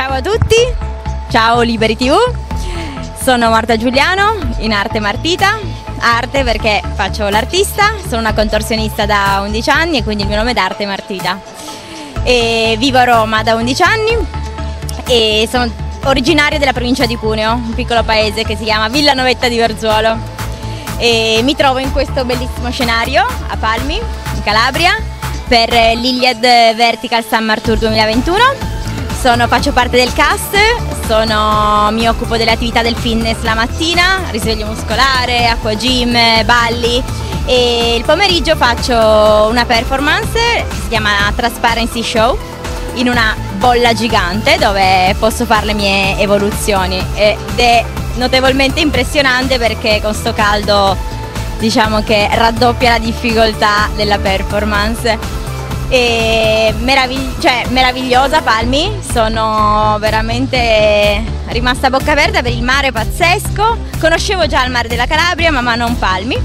Ciao a tutti, ciao Liberi TV, sono Marta Giuliano, in arte Martita, arte perché faccio l'artista, sono una contorsionista da 11 anni e quindi il mio nome d'arte è Martita. E vivo a Roma da 11 anni e sono originaria della provincia di Cuneo, un piccolo paese che si chiama Villanovetta di Verzuolo. E mi trovo in questo bellissimo scenario a Palmi, in Calabria, per l'Iliad Vertical Summer Tour 2021 sono, faccio parte del cast, sono, mi occupo delle attività del fitness la mattina, risveglio muscolare, acqua gym, balli. E il pomeriggio faccio una performance si chiama Transparency Show in una bolla gigante dove posso fare le mie evoluzioni. Ed è notevolmente impressionante perché con sto caldo diciamo che raddoppia la difficoltà della performance e meravigli- cioè, meravigliosa Palmi, sono veramente rimasta a bocca aperta per il mare pazzesco, conoscevo già il mare della Calabria ma non Palmi,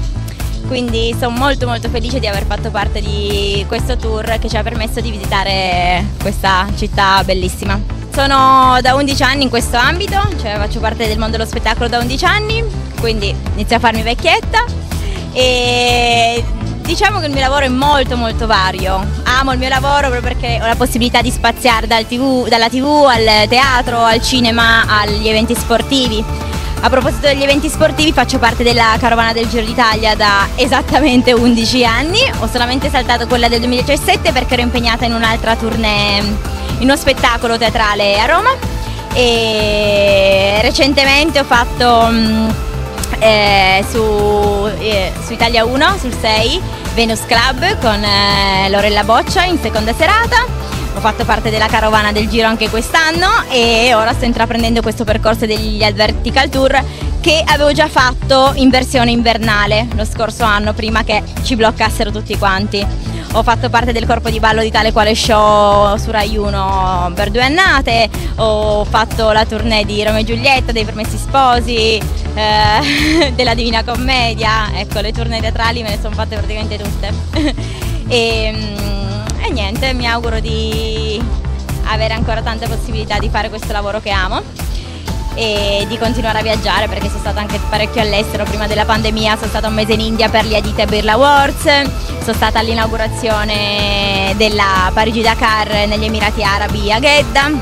quindi sono molto molto felice di aver fatto parte di questo tour che ci ha permesso di visitare questa città bellissima. Sono da 11 anni in questo ambito, cioè faccio parte del mondo dello spettacolo da 11 anni, quindi inizio a farmi vecchietta. E Diciamo che il mio lavoro è molto molto vario, amo il mio lavoro proprio perché ho la possibilità di spaziare dal TV, dalla tv al teatro, al cinema, agli eventi sportivi. A proposito degli eventi sportivi faccio parte della Carovana del Giro d'Italia da esattamente 11 anni, ho solamente saltato quella del 2017 perché ero impegnata in un'altra tournée, in uno spettacolo teatrale a Roma. E recentemente ho fatto mm, eh, su, eh, su, Italia 1, sul 6, Venus Club con eh, Lorella Boccia in seconda serata. Ho fatto parte della carovana del giro anche quest'anno e ora sto intraprendendo questo percorso degli Vertical Tour che avevo già fatto in versione invernale lo scorso anno prima che ci bloccassero tutti quanti. Ho fatto parte del corpo di ballo di tale quale show su Rai 1 per due annate, ho fatto la tournée di Romeo e Giulietta, dei Promessi Sposi, eh, della Divina Commedia, ecco le tournée teatrali me ne sono fatte praticamente tutte. e, mm, e niente, mi auguro di avere ancora tante possibilità di fare questo lavoro che amo e di continuare a viaggiare perché sono stata anche parecchio all'estero. Prima della pandemia, sono stata un mese in India per gli Adite Birla Awards, sono stata all'inaugurazione della Parigi Dakar negli Emirati Arabi a Gedda.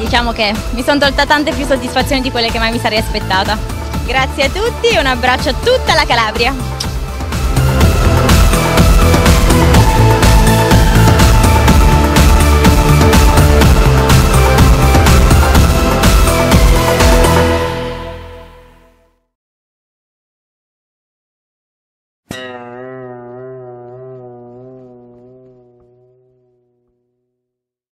Diciamo che mi sono tolta tante più soddisfazioni di quelle che mai mi sarei aspettata. Grazie a tutti un abbraccio a tutta la Calabria.